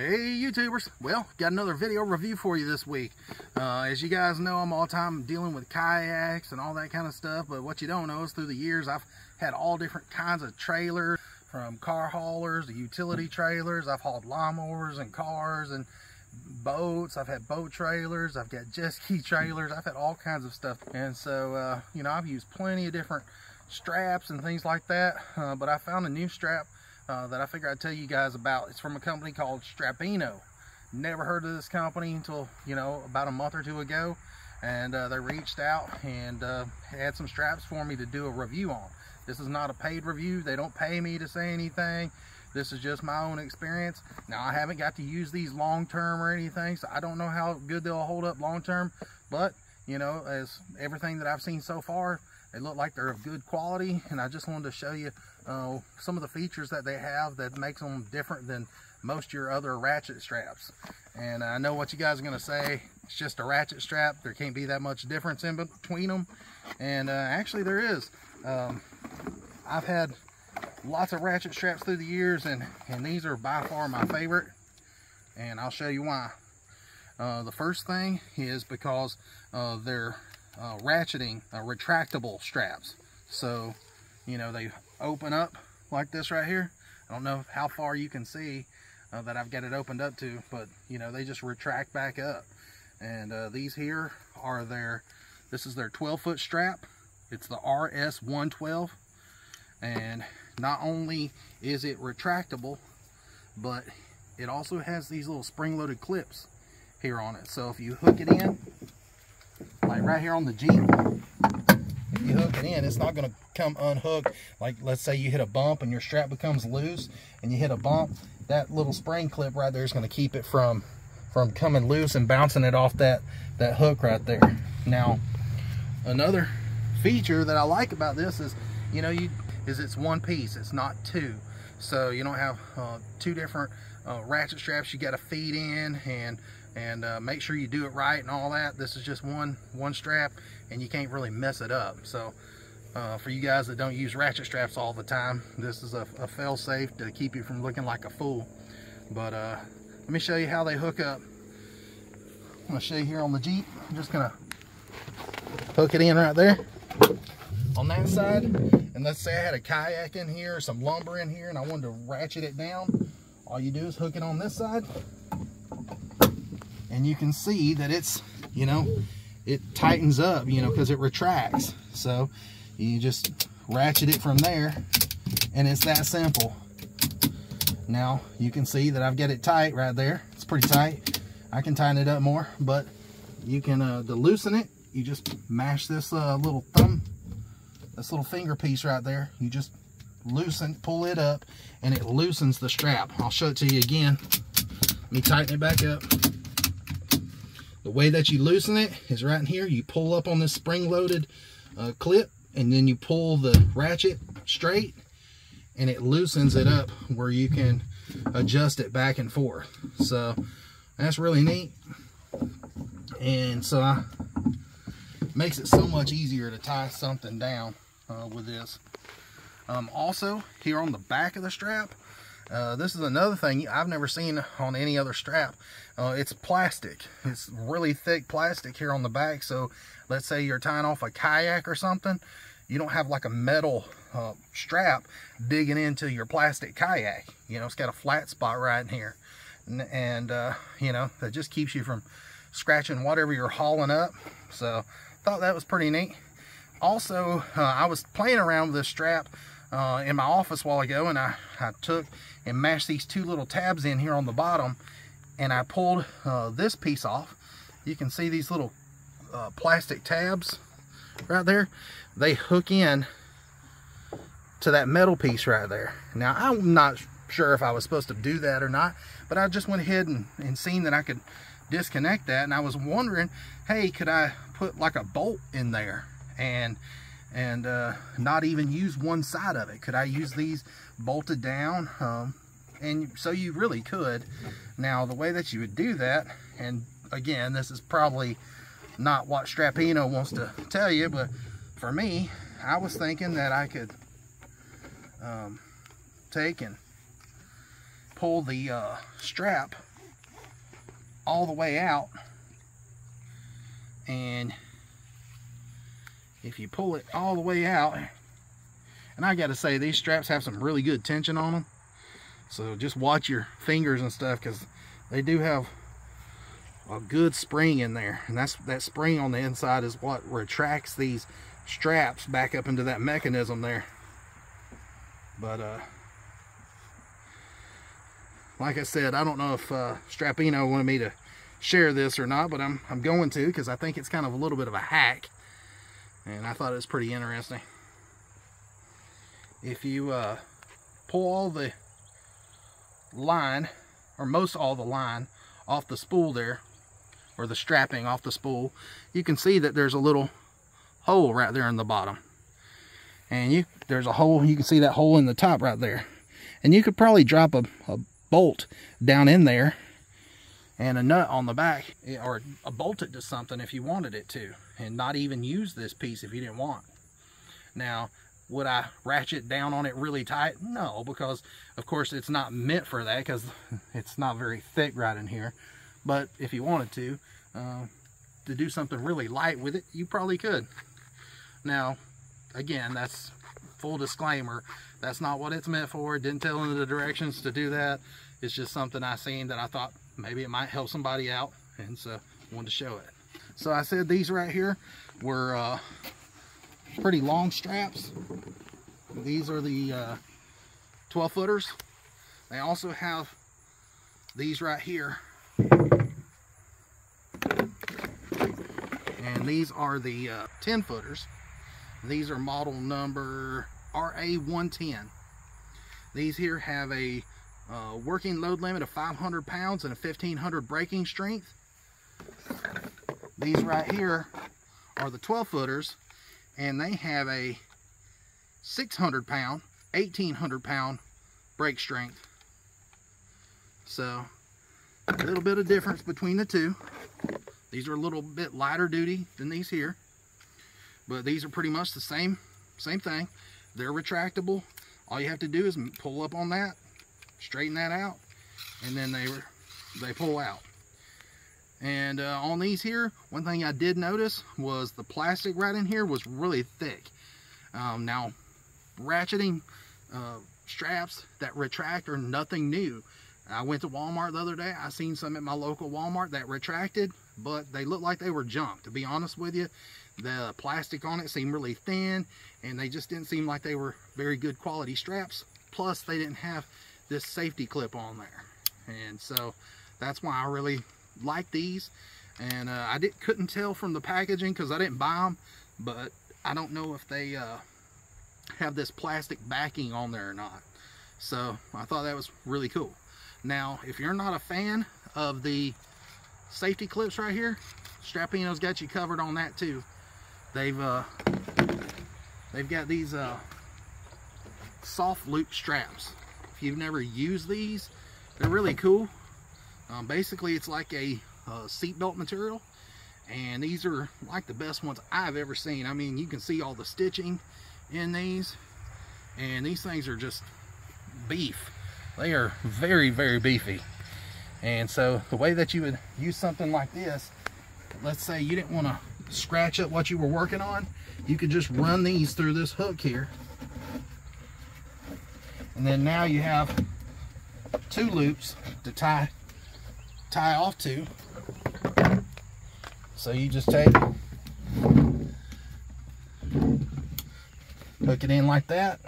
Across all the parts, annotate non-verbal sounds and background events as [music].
Hey YouTubers, well, got another video review for you this week. Uh, as you guys know, I'm all time dealing with kayaks and all that kind of stuff, but what you don't know is through the years, I've had all different kinds of trailers, from car haulers to utility trailers. I've hauled lawnmowers and cars and boats. I've had boat trailers. I've got jet ski [laughs] trailers. I've had all kinds of stuff. And so, uh, you know, I've used plenty of different straps and things like that, uh, but I found a new strap uh, that I figure I'd tell you guys about. It's from a company called Strapinno. Never heard of this company until, you know, about a month or two ago. And uh, they reached out and uh, had some straps for me to do a review on. This is not a paid review. They don't pay me to say anything. This is just my own experience. Now, I haven't got to use these long-term or anything, so I don't know how good they'll hold up long-term. But, you know, as everything that I've seen so far, they look like they're of good quality, and I just wanted to show you uh, some of the features that they have that makes them different than most your other ratchet straps. And I know what you guys are going to say. It's just a ratchet strap. There can't be that much difference in between them. And uh, actually there is. Um, I've had lots of ratchet straps through the years, and, and these are by far my favorite. And I'll show you why. Uh, the first thing is because uh, they're uh, ratcheting uh, retractable straps. So, you know, they open up like this right here. I don't know how far you can see uh, that I've got it opened up to, but you know, they just retract back up. And uh, these here are their, this is their 12 foot strap. It's the RS112. And not only is it retractable, but it also has these little spring loaded clips here on it. So if you hook it in, like right here on the Jeep, you hook it in, it's not going to come unhooked. Like let's say you hit a bump and your strap becomes loose and you hit a bump, that little spring clip right there is going to keep it from from coming loose and bouncing it off that that hook right there. Now, another feature that I like about this is, you know, you is it's one piece, it's not two. So you don't have uh, two different uh, ratchet straps you got to feed in and and uh, make sure you do it right and all that. This is just one one strap and you can't really mess it up. So uh, for you guys that don't use ratchet straps all the time, this is a, a fail safe to keep you from looking like a fool. But uh, let me show you how they hook up. I'm gonna show you here on the Jeep. I'm just gonna hook it in right there on that side. And let's say I had a kayak in here, some lumber in here, and I wanted to ratchet it down. All you do is hook it on this side and you can see that it's, you know, it tightens up, you know, because it retracts. So you just ratchet it from there and it's that simple. Now you can see that I've got it tight right there. It's pretty tight. I can tighten it up more, but you can, uh, to loosen it, you just mash this uh, little thumb, this little finger piece right there. You just loosen, pull it up, and it loosens the strap. I'll show it to you again. Let me tighten it back up. The way that you loosen it is right in here. You pull up on this spring-loaded uh, clip, and then you pull the ratchet straight, and it loosens it up where you can adjust it back and forth. So that's really neat. And so I, makes it so much easier to tie something down uh, with this. Um, also, here on the back of the strap, uh, this is another thing I've never seen on any other strap. Uh, it's plastic. It's really thick plastic here on the back. So let's say you're tying off a kayak or something. You don't have like a metal uh, strap digging into your plastic kayak. You know, it's got a flat spot right in here. And, and uh, you know, that just keeps you from scratching whatever you're hauling up. So thought that was pretty neat. Also, uh, I was playing around with this strap uh, in my office while ago and I, I took and mashed these two little tabs in here on the bottom and I pulled uh, this piece off. You can see these little uh, plastic tabs right there. They hook in to that metal piece right there. Now I'm not sure if I was supposed to do that or not, but I just went ahead and, and seen that I could disconnect that and I was wondering, hey, could I put like a bolt in there and and uh, not even use one side of it. Could I use these bolted down? Um, and so you really could. Now, the way that you would do that, and again, this is probably not what Strapinno wants to tell you, but for me, I was thinking that I could um, take and pull the uh, strap all the way out and if you pull it all the way out and I gotta say these straps have some really good tension on them so just watch your fingers and stuff because they do have a good spring in there. And that's that spring on the inside is what retracts these straps back up into that mechanism there. But uh like I said I don't know if uh, Strapinno wanted me to share this or not but I'm, I'm going to because I think it's kind of a little bit of a hack. And I thought it was pretty interesting. If you uh, pull all the line or most all the line off the spool there or the strapping off the spool you can see that there's a little hole right there in the bottom. And you there's a hole you can see that hole in the top right there. And you could probably drop a, a bolt down in there and a nut on the back eh, or bolt it to something if you wanted it to and not even use this piece if you didn't want. Now would I ratchet down on it really tight? No, because of course it's not meant for that because [laughs] it's not very thick right in here. But if you wanted to, uh, to do something really light with it, you probably could. Now, again, that's full disclaimer. That's not what it's meant for. Didn't tell in the directions to do that. It's just something I seen that I thought maybe it might help somebody out. And so wanted to show it. So I said these right here were uh, pretty long straps. These are the uh, 12 footers. They also have these right here. And these are the uh, 10 footers. These are model number RA110. These here have a uh, working load limit of 500 pounds and a 1500 braking strength. These right here are the 12 footers and they have a 600 pound 1800 pound brake strength. So a little bit of difference between the two. These are a little bit lighter duty than these here but these are pretty much the same same thing. They're retractable. All you have to do is pull up on that straighten that out and then they they pull out and uh, on these here, one thing I did notice was the plastic right in here was really thick. Um, now, ratcheting uh, straps that retract are nothing new. I went to Walmart the other day. I seen some at my local Walmart that retracted, but they looked like they were junk. To be honest with you, the plastic on it seemed really thin, and they just didn't seem like they were very good quality straps. Plus, they didn't have this safety clip on there. And so, that's why I really like these. And uh, I did, couldn't tell from the packaging because I didn't buy them but I don't know if they uh, have this plastic backing on there or not. So I thought that was really cool. Now if you're not a fan of the safety clips right here Strapinno's got you covered on that too. They've uh, they've got these uh, soft loop straps. If you've never used these they're really cool um, basically, it's like a uh, seatbelt material, and these are like the best ones I've ever seen. I mean, you can see all the stitching in these, and these things are just beef. They are very, very beefy. And so the way that you would use something like this, let's say you didn't want to scratch up what you were working on, you could just run these through this hook here. And then now you have two loops to tie tie off to. So you just take, hook it in like that,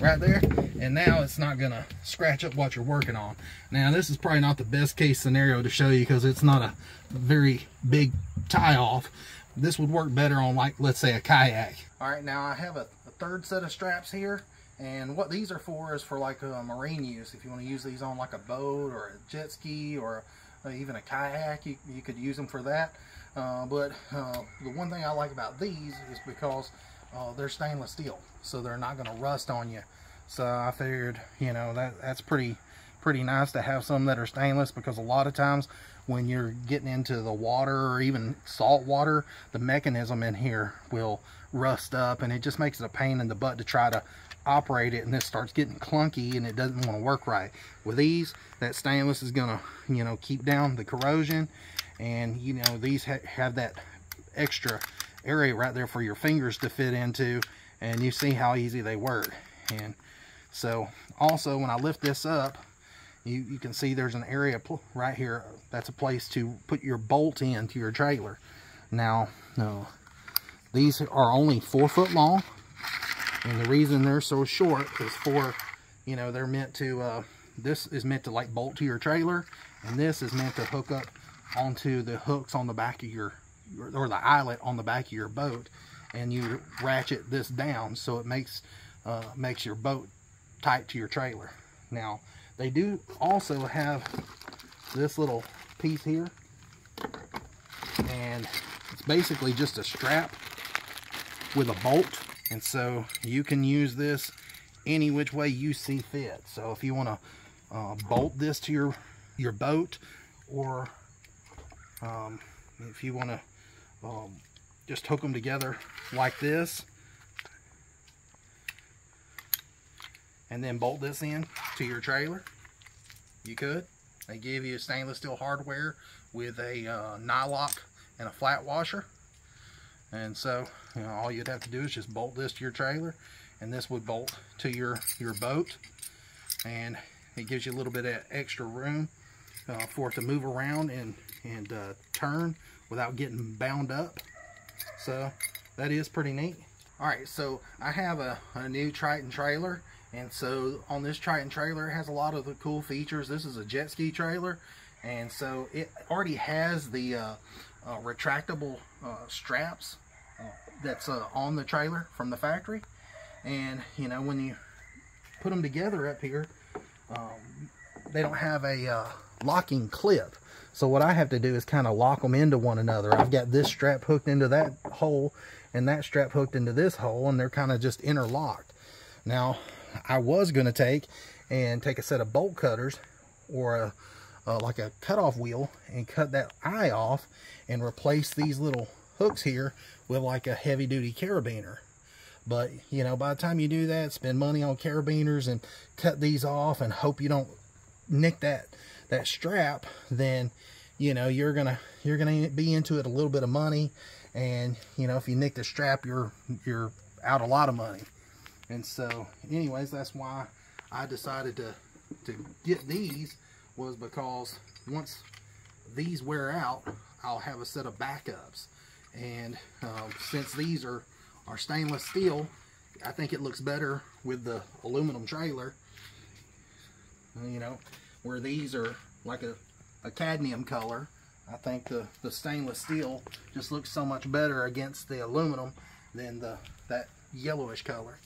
right there, and now it's not gonna scratch up what you're working on. Now this is probably not the best case scenario to show you because it's not a very big tie off. This would work better on like, let's say a kayak. All right, now I have a, a third set of straps here. And what these are for is for like a marine use. If you want to use these on like a boat or a jet ski or uh, even a kayak, you, you could use them for that. Uh, but uh, the one thing I like about these is because uh, they're stainless steel, so they're not going to rust on you. So I figured, you know, that that's pretty pretty nice to have some that are stainless because a lot of times when you're getting into the water or even salt water, the mechanism in here will rust up and it just makes it a pain in the butt to try to operate it and this starts getting clunky and it doesn't want to work right. With these, that stainless is going to, you know, keep down the corrosion and, you know, these ha have that extra area right there for your fingers to fit into and you see how easy they work. And so also when I lift this up, you, you can see there's an area right here. That's a place to put your bolt into your trailer. Now, no, these are only four foot long. And the reason they're so short is for, you know, they're meant to, uh, this is meant to like bolt to your trailer. And this is meant to hook up onto the hooks on the back of your, or the eyelet on the back of your boat. And you ratchet this down so it makes, uh, makes your boat tight to your trailer. Now, they do also have this little piece here. And it's basically just a strap with a bolt. And so you can use this any which way you see fit. So if you want to uh, bolt this to your, your boat or um, if you want to um, just hook them together like this and then bolt this in to your trailer, you could. They give you stainless steel hardware with a uh, nylock and a flat washer. And so, you know, all you'd have to do is just bolt this to your trailer and this would bolt to your, your boat. And it gives you a little bit of extra room uh, for it to move around and, and uh, turn without getting bound up. So that is pretty neat. All right, so I have a, a new Triton trailer and so on this Triton trailer, it has a lot of the cool features. This is a jet ski trailer. And so it already has the uh, uh, retractable uh, straps that's uh, on the trailer from the factory. And, you know, when you put them together up here, um, they don't have a uh, locking clip. So what I have to do is kind of lock them into one another. I've got this strap hooked into that hole and that strap hooked into this hole and they're kind of just interlocked. Now, I was going to take and take a set of bolt cutters or a, uh, like a cutoff wheel and cut that eye off and replace these little hooks here with like a heavy duty carabiner. But, you know, by the time you do that, spend money on carabiners and cut these off and hope you don't nick that, that strap, then, you know, you're going to, you're going to be into it a little bit of money. And, you know, if you nick the strap, you're, you're out a lot of money. And so, anyways, that's why I decided to, to get these was because once these wear out, I'll have a set of backups. And um, since these are, are stainless steel, I think it looks better with the aluminum trailer. You know, where these are like a, a cadmium color, I think the, the stainless steel just looks so much better against the aluminum than the that yellowish color.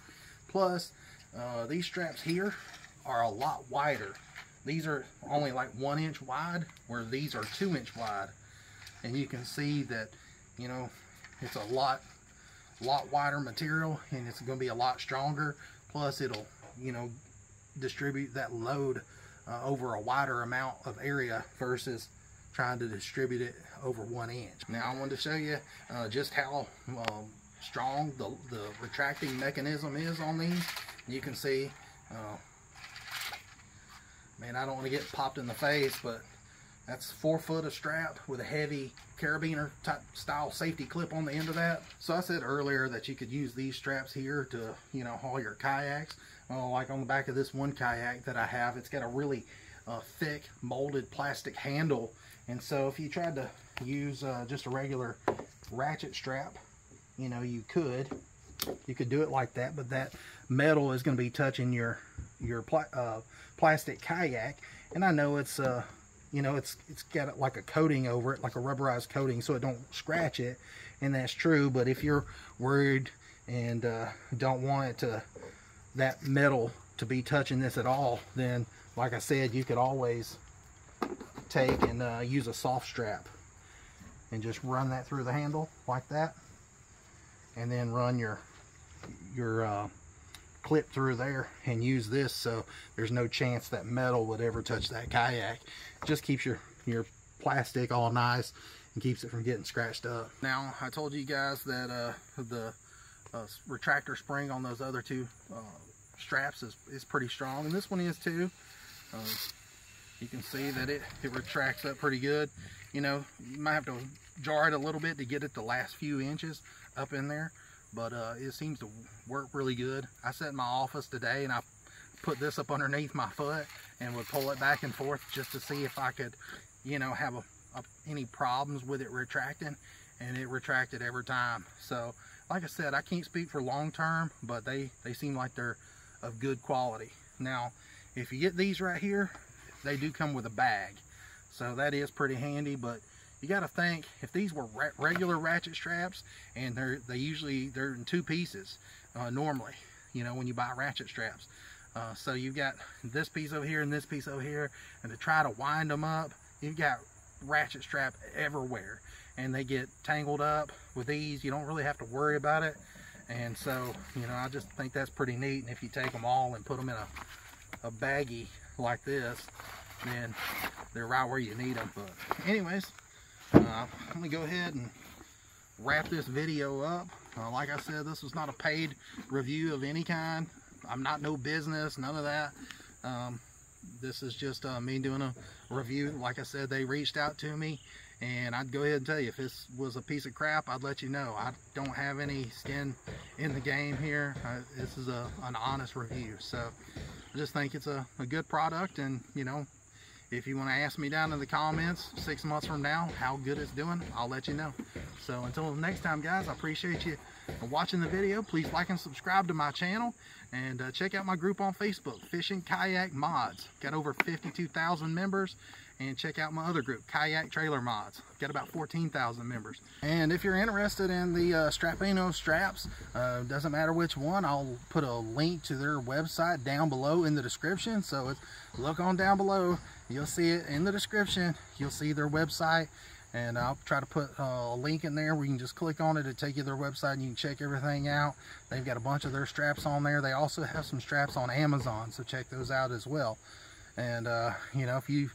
Plus, uh, these straps here are a lot wider. These are only like one inch wide, where these are two inch wide. And you can see that, you know, it's a lot, lot wider material and it's going to be a lot stronger. Plus it'll, you know, distribute that load uh, over a wider amount of area versus trying to distribute it over one inch. Now I wanted to show you uh, just how um, strong the, the retracting mechanism is on these. You can see, uh, man, I don't want to get popped in the face, but that's four foot of strap with a heavy carabiner type style safety clip on the end of that. So I said earlier that you could use these straps here to, you know, haul your kayaks. Well, like on the back of this one kayak that I have, it's got a really uh, thick molded plastic handle. And so if you tried to use uh, just a regular ratchet strap, you know, you could. You could do it like that, but that metal is going to be touching your your pla uh, plastic kayak. And I know it's, uh, you know, it's it's got like a coating over it, like a rubberized coating, so it don't scratch it. And that's true, but if you're worried and uh, don't want it to, that metal to be touching this at all, then, like I said, you could always take and uh, use a soft strap and just run that through the handle like that and then run your your uh, clip through there and use this so there's no chance that metal would ever touch that kayak just keeps your your plastic all nice and keeps it from getting scratched up now I told you guys that uh, the uh, retractor spring on those other two uh, straps is, is pretty strong, and this one is too. Uh, you can see that it, it retracts up pretty good. You know, you might have to jar it a little bit to get it the last few inches up in there, but uh, it seems to work really good. I sat in my office today and I put this up underneath my foot and would pull it back and forth just to see if I could, you know, have a, a, any problems with it retracting and it retracted every time. So like I said, I can't speak for long term, but they, they seem like they're of good quality. Now, if you get these right here, they do come with a bag. So that is pretty handy, but you got to think if these were re regular ratchet straps and they're they usually they're in two pieces uh, normally you know when you buy ratchet straps. Uh, so you've got this piece over here and this piece over here and to try to wind them up you've got ratchet strap everywhere and they get tangled up with these you don't really have to worry about it. And so you know I just think that's pretty neat and if you take them all and put them in a, a baggie like this then they're right where you need them but anyways uh, me go ahead and wrap this video up. Uh, like I said this was not a paid review of any kind. I'm not no business none of that. Um, this is just uh, me doing a review. Like I said they reached out to me and I'd go ahead and tell you if this was a piece of crap I'd let you know. I don't have any skin in the game here. Uh, this is a, an honest review. So I just think it's a, a good product and you know if you want to ask me down in the comments six months from now how good it's doing I'll let you know. So until next time guys I appreciate you watching the video. Please like and subscribe to my channel and uh, check out my group on Facebook fishing kayak mods. Got over 52,000 members and check out my other group kayak trailer mods. Got about 14,000 members. And if you're interested in the uh, Strapinno straps uh, doesn't matter which one I'll put a link to their website down below in the description. So look on down below you'll see it in the description. You'll see their website and I'll try to put uh, a link in there where you can just click on it to take you to their website and you can check everything out. They've got a bunch of their straps on there. They also have some straps on Amazon so check those out as well. And uh, you know if you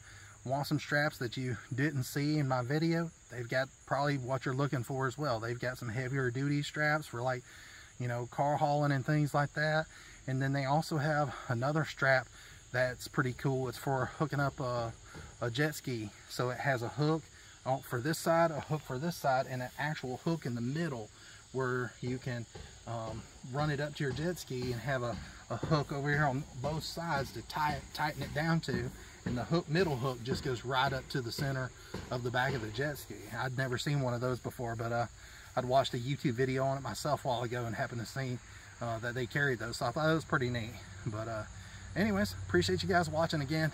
want some straps that you didn't see in my video they've got probably what you're looking for as well they've got some heavier duty straps for like you know car hauling and things like that and then they also have another strap that's pretty cool. It's for hooking up a, a jet ski. So it has a hook for this side, a hook for this side, and an actual hook in the middle where you can um, run it up to your jet ski and have a, a hook over here on both sides to tie tighten it down to. And the hook, middle hook just goes right up to the center of the back of the jet ski. I'd never seen one of those before, but uh, I'd watched a YouTube video on it myself a while ago and happened to see uh, that they carried those. So I thought it was pretty neat. But uh, anyways, appreciate you guys watching again.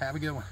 Have a good one.